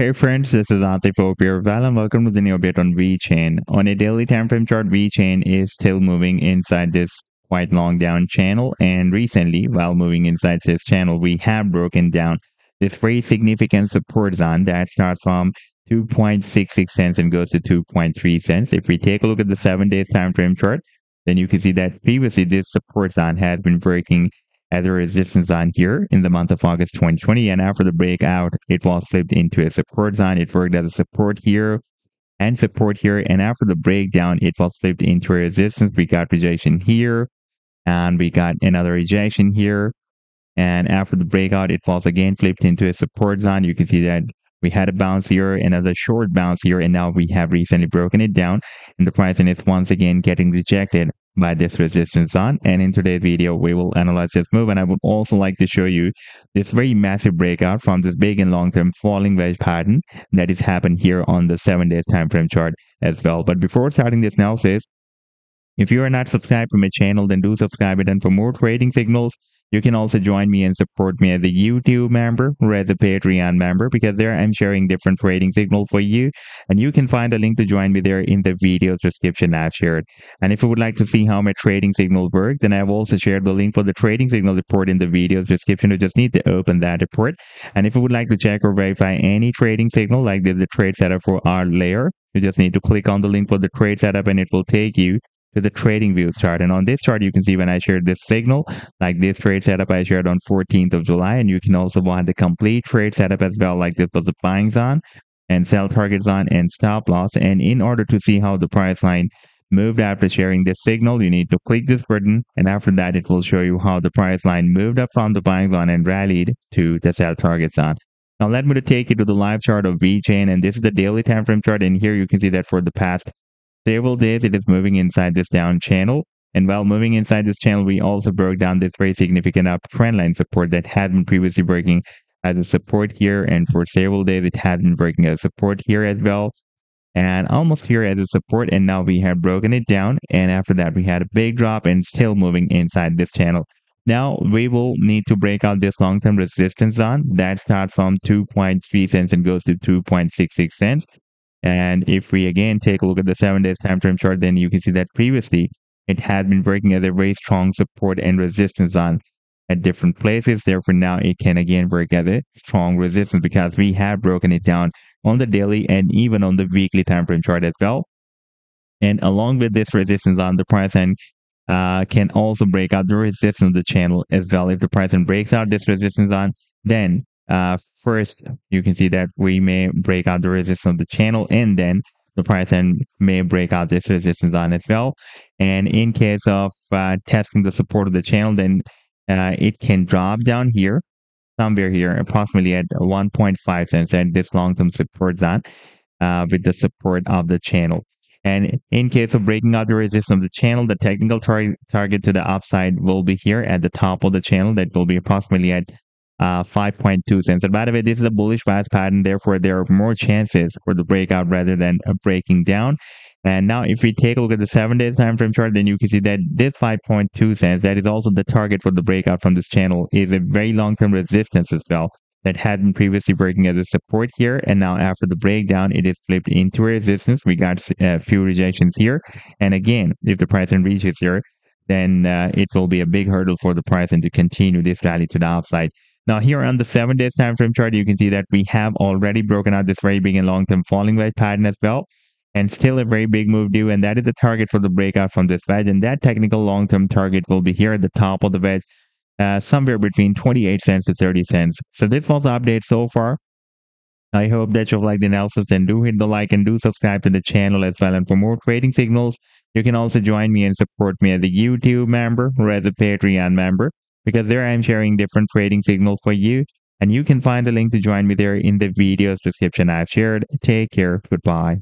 Hey friends, this is Atif Opir Val and welcome to the new update on VeChain. On a daily time frame chart, VeChain is still moving inside this quite long down channel and recently while moving inside this channel we have broken down this very significant support zone that starts from 2.66 cents and goes to 2.3 cents. If we take a look at the 7 days time frame chart, then you can see that previously this support zone has been breaking as a resistance zone here in the month of August 2020. And after the breakout, it was flipped into a support zone. It worked as a support here and support here. And after the breakdown, it was flipped into a resistance. We got rejection here and we got another rejection here. And after the breakout, it was again flipped into a support zone. You can see that we had a bounce here, another short bounce here, and now we have recently broken it down. And the price is once again getting rejected by this resistance zone and in today's video we will analyze this move. And i would also like to show you this very massive breakout from this big and long-term falling wedge pattern that is happened here on the seven days time frame chart as well. But before starting this analysis if you are not subscribed to my channel then do subscribe it and for more trading signals you can also join me and support me as a YouTube member or as a Patreon member because there I'm sharing different trading signal for you. And you can find a link to join me there in the video description I've shared. And if you would like to see how my trading signal work, then I've also shared the link for the trading signal report in the video description. You just need to open that report. And if you would like to check or verify any trading signal like the, the trade setup for our layer, you just need to click on the link for the trade setup and it will take you to the TradingView chart. And on this chart, you can see when I shared this signal, like this trade setup I shared on 14th of July. And you can also want the complete trade setup as well, like this was the buying zone and sell target zone and stop loss. And in order to see how the price line moved after sharing this signal, you need to click this button. And after that, it will show you how the price line moved up from the buying zone and rallied to the sell target zone. Now let me take you to the live chart of VeChain and this is the daily time frame chart and here you can see that for the past several days it is moving inside this down channel. And while moving inside this channel, we also broke down this very significant up line support that had been previously breaking as a support here. And for several days, it had been breaking as support here as well. And almost here as a support. And now we have broken it down. And after that, we had a big drop and still moving inside this channel. Now we will need to break out this long-term resistance zone that starts from 2.3 cents and goes to 2.66 cents. And if we again take a look at the seven days time frame chart, then you can see that previously it had been breaking as a very strong support and resistance zone at different places. Therefore, now it can again break as a strong resistance because we have broken it down on the daily and even on the weekly time frame chart as well. And along with this resistance on the price and uh, can also break out the resistance of the channel as well. If the price and breaks out this resistance on, then uh, first, you can see that we may break out the resistance of the channel and then the price and may break out this resistance on as well. And in case of uh, testing the support of the channel, then uh, it can drop down here, somewhere here, approximately at 1.5 cents And this long-term support zone uh, with the support of the channel. And in case of breaking out the resistance of the channel, the technical tar target to the upside will be here at the top of the channel. That will be approximately at uh, 5.2 cents. And by the way, this is a bullish bias pattern. Therefore, there are more chances for the breakout rather than a breaking down. And now if we take a look at the seven day time frame chart, then you can see that this 5.2 cents, that is also the target for the breakout from this channel, is a very long-term resistance as well that had been previously breaking as a support here. And now after the breakdown, it is flipped into a resistance. We got a few rejections here. And again, if the price and reaches here, then uh, it will be a big hurdle for the price and to continue this rally to the upside. Now here on the seven days time frame chart, you can see that we have already broken out this very big and long-term falling wedge pattern as well. And still a very big move due. And that is the target for the breakout from this wedge. And that technical long-term target will be here at the top of the wedge, uh, somewhere between 28 cents to 30 cents. So this was the update so far. I hope that you've liked the analysis. Then do hit the like and do subscribe to the channel as well. And for more trading signals, you can also join me and support me as a YouTube member or as a Patreon member because there I'm sharing different trading signals for you. And you can find the link to join me there in the video's description I've shared. Take care. Goodbye.